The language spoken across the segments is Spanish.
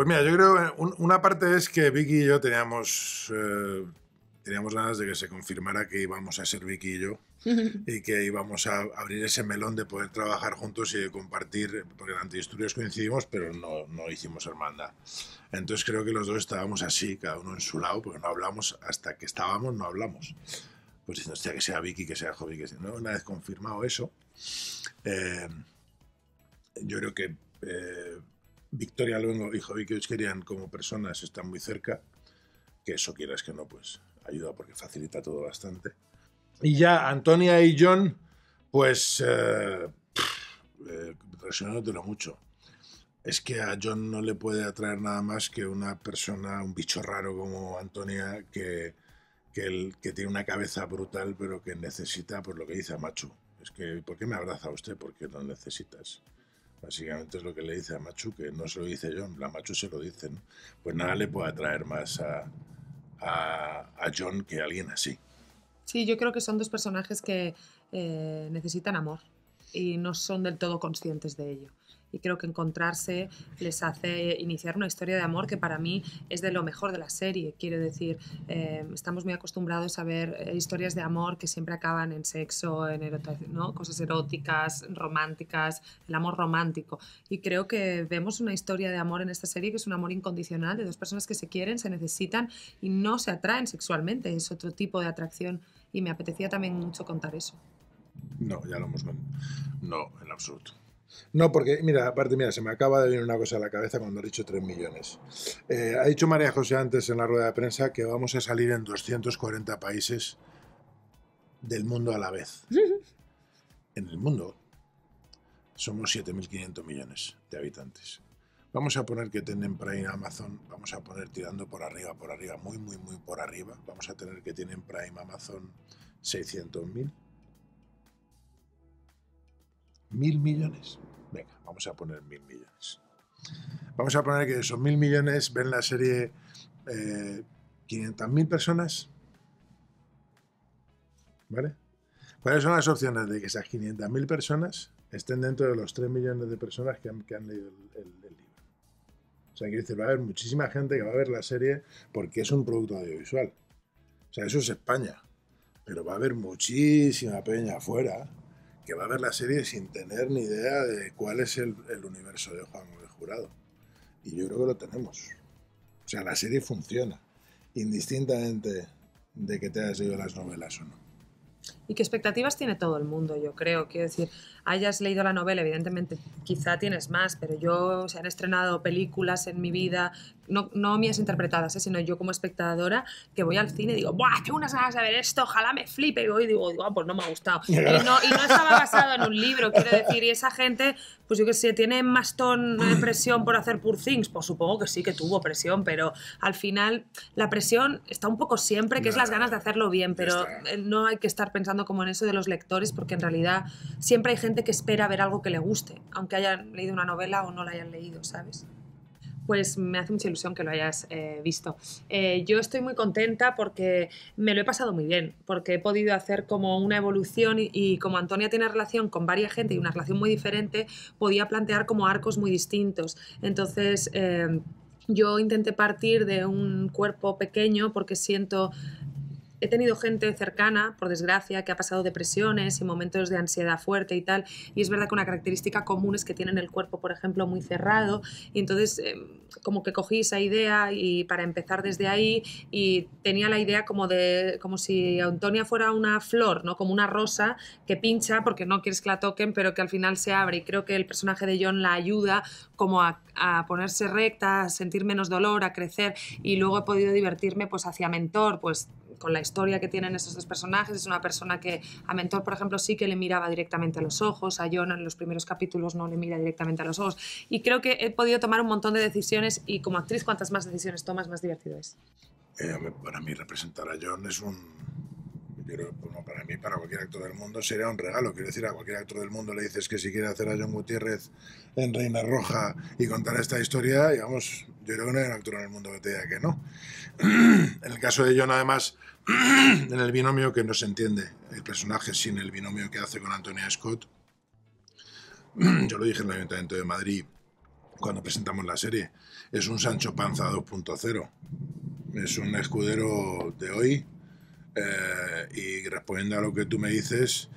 Pues mira, yo creo que una parte es que Vicky y yo teníamos, eh, teníamos ganas de que se confirmara que íbamos a ser Vicky y yo y que íbamos a abrir ese melón de poder trabajar juntos y de compartir, porque en antidisturbios coincidimos, pero no, no hicimos hermandad. Entonces creo que los dos estábamos así, cada uno en su lado, porque no hablamos, hasta que estábamos no hablamos. Pues diciendo, hostia, que sea Vicky, que sea Jovi, que sea... ¿no? Una vez confirmado eso, eh, yo creo que eh, Victoria Luengo y Jovi querían como personas están muy cerca, que eso quieras que no, pues ayuda porque facilita todo bastante. Y ya Antonia y John, pues eh, eh, mucho. Es que a John no le puede atraer nada más que una persona, un bicho raro como Antonia, que, que, el, que tiene una cabeza brutal, pero que necesita, por lo que dice a Machu. Es que, ¿por qué me abraza usted? Porque lo necesitas. Básicamente es lo que le dice a Machu, que no se lo dice John, la Machu se lo dice. ¿no? Pues nada le puede atraer más a, a, a John que alguien así. Sí, yo creo que son dos personajes que eh, necesitan amor y no son del todo conscientes de ello. Y creo que encontrarse les hace iniciar una historia de amor que para mí es de lo mejor de la serie. Quiero decir, eh, estamos muy acostumbrados a ver eh, historias de amor que siempre acaban en sexo, en ¿no? cosas eróticas, románticas, el amor romántico. Y creo que vemos una historia de amor en esta serie que es un amor incondicional de dos personas que se quieren, se necesitan y no se atraen sexualmente. Es otro tipo de atracción y me apetecía también mucho contar eso. No, ya lo hemos No, en absoluto. No, porque, mira, aparte, mira, se me acaba de venir una cosa a la cabeza cuando he dicho 3 millones. Eh, ha dicho María José antes en la rueda de prensa que vamos a salir en 240 países del mundo a la vez. en el mundo somos 7.500 millones de habitantes. Vamos a poner que tienen Prime Amazon, vamos a poner tirando por arriba, por arriba, muy, muy, muy por arriba. Vamos a tener que tienen Prime Amazon 600.000. ¿Mil millones? Venga, vamos a poner mil millones. Vamos a poner que esos mil millones ven la serie eh, 500.000 personas. ¿Vale? ¿Cuáles son las opciones de que esas 500.000 personas estén dentro de los 3 millones de personas que han, leído el, el, el, libro? O sea, quiere decir, va a haber muchísima gente que va a ver la serie porque es un producto audiovisual. O sea, eso es España. Pero va a haber muchísima peña afuera que va a ver la serie sin tener ni idea de cuál es el, el universo de Juan el Jurado. Y yo creo que lo tenemos. O sea, la serie funciona, indistintamente de que te hayas leído las novelas o no. ¿Y qué expectativas tiene todo el mundo? Yo creo, quiero decir, hayas leído la novela, evidentemente, quizá tienes más, pero yo se han estrenado películas en mi vida, no, no mías interpretadas, ¿eh? sino yo como espectadora, que voy al cine y digo, ¡buah! Tengo unas ganas de ver esto, ojalá me flipe. Y voy y digo, digo ah, pues no me ha gustado. Y no, y no estaba basado en un libro, quiero decir, y esa gente, pues yo que sé, tiene más ton de presión por hacer Poor Things, pues supongo que sí que tuvo presión, pero al final la presión está un poco siempre, que es las ganas de hacerlo bien, pero no hay que estar pensando como en eso de los lectores, porque en realidad siempre hay gente que espera ver algo que le guste, aunque hayan leído una novela o no la hayan leído, ¿sabes? Pues me hace mucha ilusión que lo hayas eh, visto. Eh, yo estoy muy contenta porque me lo he pasado muy bien, porque he podido hacer como una evolución y, como Antonia tiene relación con varias gente y una relación muy diferente, podía plantear como arcos muy distintos. Entonces... Eh, yo intenté partir de un cuerpo pequeño porque siento he tenido gente cercana, por desgracia, que ha pasado depresiones y momentos de ansiedad fuerte y tal, y es verdad que una característica común es que tienen el cuerpo, por ejemplo, muy cerrado, y entonces eh, como que cogí esa idea y para empezar desde ahí, y tenía la idea como de, como si Antonia fuera una flor, ¿no? Como una rosa que pincha porque no quieres que la toquen, pero que al final se abre, y creo que el personaje de John la ayuda como a, a ponerse recta, a sentir menos dolor, a crecer, y luego he podido divertirme pues hacia mentor, pues con la historia que tienen esos dos personajes. Es una persona que a Mentor, por ejemplo, sí que le miraba directamente a los ojos, a John en los primeros capítulos no le mira directamente a los ojos. Y creo que he podido tomar un montón de decisiones y como actriz, cuantas más decisiones tomas, más divertido es. Eh, para mí representar a John es un... Creo, bueno, para mí, para cualquier actor del mundo, sería un regalo. Quiero decir, a cualquier actor del mundo le dices que si quiere hacer a John Gutiérrez en Reina Roja y contar esta historia, digamos, yo creo que no hay un actor en el mundo que te diga que no. En el caso de John, además, en el binomio que no se entiende el personaje sin el binomio que hace con Antonia Scott, yo lo dije en el Ayuntamiento de Madrid cuando presentamos la serie, es un Sancho Panza 2.0. Es un escudero de hoy. Eh, y respondiendo a lo que tú me dices,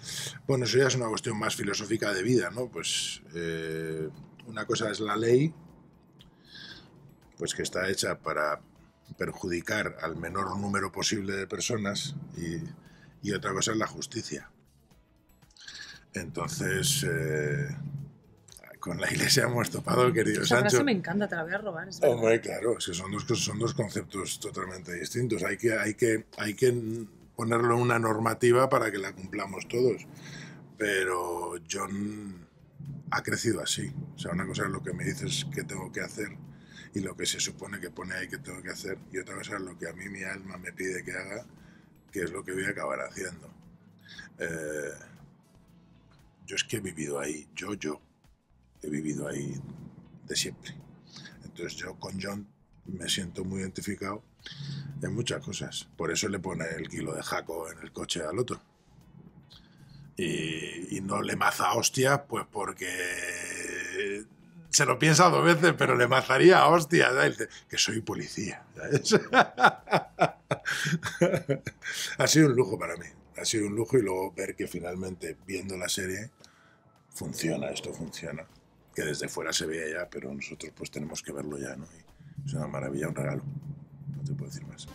bueno, eso ya es una cuestión más filosófica de vida, ¿no? Pues eh, una cosa es la ley, pues que está hecha para perjudicar al menor número posible de personas y, y otra cosa es la justicia. Entonces, eh, con la iglesia hemos topado, querido Esa Sancho. frase me encanta, te la voy a robar. Hombre, claro, es que son dos, son dos conceptos totalmente distintos. Hay que, hay, que, hay que ponerlo en una normativa para que la cumplamos todos. Pero John ha crecido así. O sea, una cosa es lo que me dices que tengo que hacer y lo que se supone que pone ahí que tengo que hacer. Y otra cosa es lo que a mí mi alma me pide que haga, que es lo que voy a acabar haciendo. Eh, yo es que he vivido ahí, yo, yo, he vivido ahí de siempre. Entonces yo con John me siento muy identificado en muchas cosas. Por eso le pone el kilo de jaco en el coche al otro. Y, y no le maza hostia, pues porque se lo piensa dos veces, pero le mazaría a hostia. ¿sabes? Dice, Que soy policía. ¿sabes? ha sido un lujo para mí. Ha sido un lujo y luego ver que finalmente, viendo la serie, funciona, esto funciona. Que desde fuera se veía ya, pero nosotros pues tenemos que verlo ya, ¿no? Y es una maravilla, un regalo. No te puedo decir más.